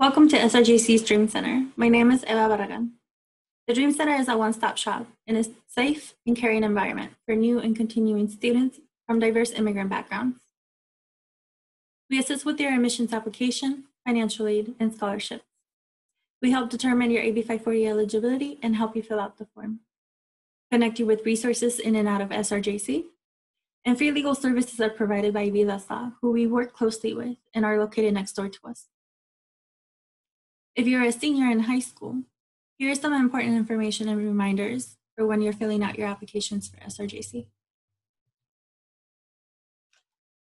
Welcome to SRJC's Dream Center. My name is Eva Barragan. The Dream Center is a one-stop shop in a safe and caring environment for new and continuing students from diverse immigrant backgrounds. We assist with your admissions application, financial aid, and scholarships. We help determine your AB 540 eligibility and help you fill out the form. Connect you with resources in and out of SRJC. And free legal services are provided by VIDAS, who we work closely with and are located next door to us. If you're a senior in high school, here is some important information and reminders for when you're filling out your applications for SRJC.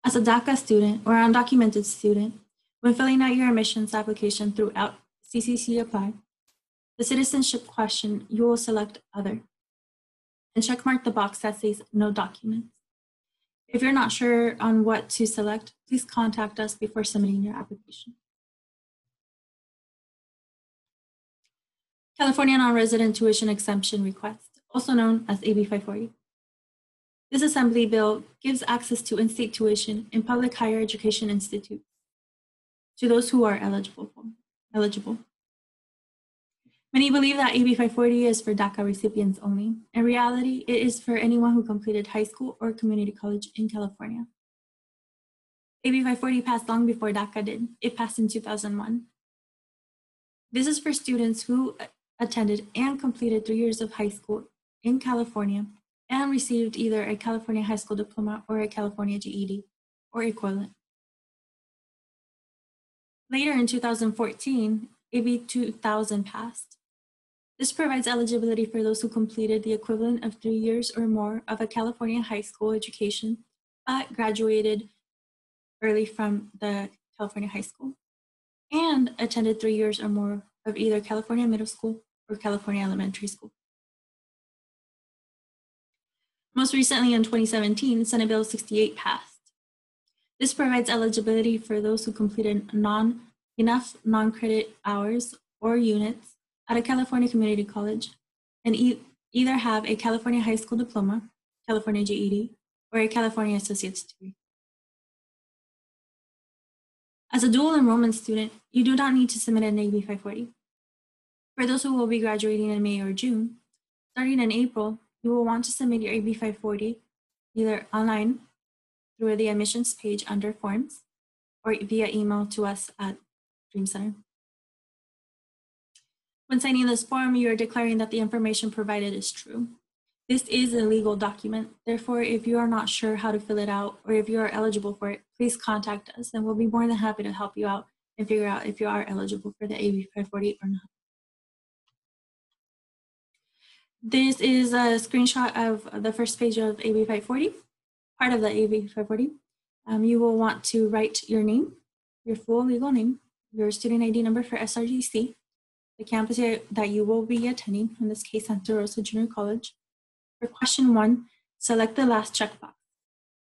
As a DACA student or undocumented student, when filling out your admissions application throughout CCC Apply, the citizenship question, you will select Other and checkmark the box that says No Documents. If you're not sure on what to select, please contact us before submitting your application. California Non-Resident Tuition Exemption Request, also known as AB 540. This Assembly bill gives access to in-state tuition in public higher education institutes to those who are eligible. For, eligible. Many believe that AB 540 is for DACA recipients only. In reality, it is for anyone who completed high school or community college in California. AB 540 passed long before DACA did. It passed in 2001. This is for students who attended and completed three years of high school in California and received either a California high school diploma or a California GED or equivalent. Later in 2014, AB 2000 passed. This provides eligibility for those who completed the equivalent of three years or more of a California high school education but graduated early from the California high school and attended three years or more of either California middle school or California elementary school. Most recently in 2017, Senate Bill 68 passed. This provides eligibility for those who completed non, enough non-credit hours or units at a California community college and e either have a California high school diploma, California GED, or a California associate's degree. As a dual enrollment student, you do not need to submit an AB 540. For those who will be graduating in May or June, starting in April, you will want to submit your AB 540 either online through the admissions page under forms or via email to us at Dream Center. When signing this form, you are declaring that the information provided is true. This is a legal document. Therefore, if you are not sure how to fill it out or if you are eligible for it, please contact us and we'll be more than happy to help you out and figure out if you are eligible for the AB 540 or not. This is a screenshot of the first page of AB 540, part of the AB 540. Um, you will want to write your name, your full legal name, your student ID number for SRJC, the campus that you will be attending, in this case, Santa Rosa Junior College, for question one, select the last checkbox,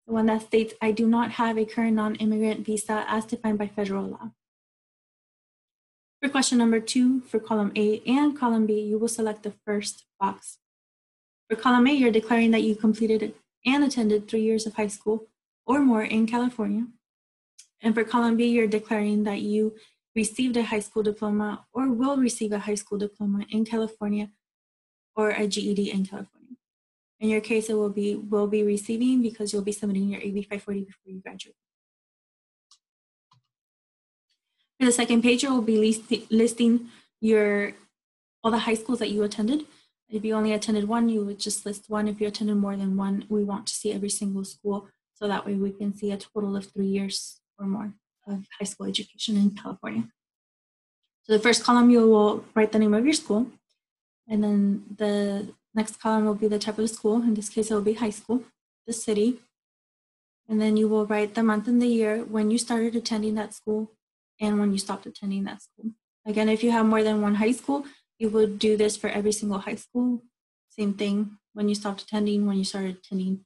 the one that states, I do not have a current non-immigrant visa as defined by federal law. For question number two, for column A and column B, you will select the first box. For column A, you're declaring that you completed and attended three years of high school or more in California. And for column B, you're declaring that you received a high school diploma or will receive a high school diploma in California or a GED in California. In your case, it will be will be receiving because you'll be submitting your AB 540 before you graduate. For the second page, it will be listing your all the high schools that you attended. If you only attended one, you would just list one. If you attended more than one, we want to see every single school so that way we can see a total of three years or more of high school education in California. So the first column, you will write the name of your school. And then the Next column will be the type of school. In this case, it will be high school, the city. And then you will write the month and the year when you started attending that school and when you stopped attending that school. Again, if you have more than one high school, you would do this for every single high school. Same thing when you stopped attending, when you started attending.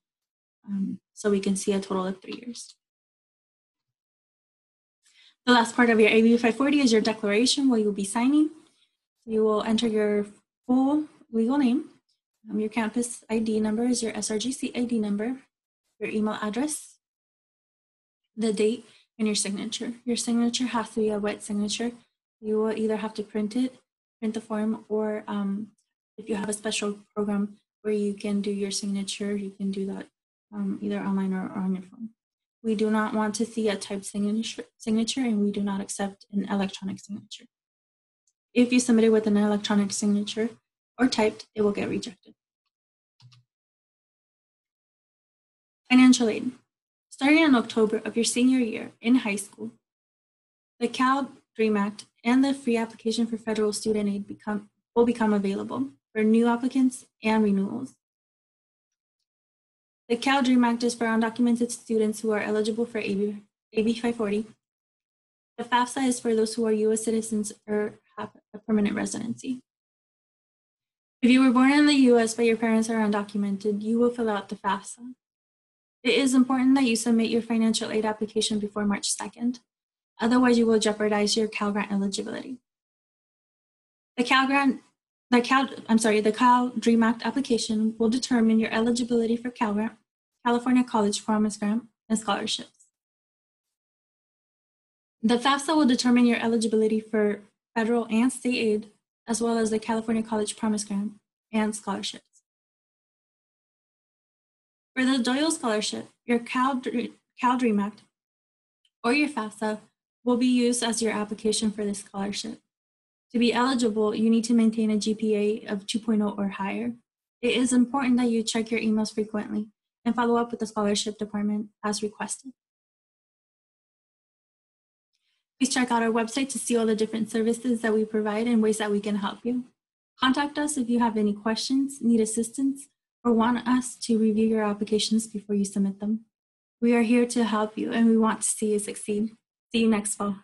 Um, so we can see a total of three years. The last part of your AB 540 is your declaration where you'll be signing. You will enter your full legal name, um, your campus ID number is your SRJC ID number, your email address, the date, and your signature. Your signature has to be a wet signature. You will either have to print it, print the form, or um, if you have a special program where you can do your signature, you can do that um, either online or, or on your phone. We do not want to see a typed signature, signature and we do not accept an electronic signature. If you submit it with an electronic signature or typed, it will get rejected. Financial aid. Starting in October of your senior year in high school, the Cal Dream Act and the free application for federal student aid become, will become available for new applicants and renewals. The Cal Dream Act is for undocumented students who are eligible for AB, AB 540. The FAFSA is for those who are US citizens or have a permanent residency. If you were born in the US but your parents are undocumented, you will fill out the FAFSA. It is important that you submit your financial aid application before March 2nd. Otherwise, you will jeopardize your Cal Grant eligibility. The Cal Grant, the Cal, I'm sorry, the Cal Dream Act application will determine your eligibility for Cal Grant, California College Promise Grant, and scholarships. The FAFSA will determine your eligibility for federal and state aid, as well as the California College Promise Grant and scholarships. For the Doyle Scholarship, your Cal, Cal Dream Act or your FAFSA will be used as your application for this scholarship. To be eligible, you need to maintain a GPA of 2.0 or higher. It is important that you check your emails frequently and follow up with the scholarship department as requested. Please check out our website to see all the different services that we provide and ways that we can help you. Contact us if you have any questions, need assistance, or want us to review your applications before you submit them. We are here to help you and we want to see you succeed. See you next fall.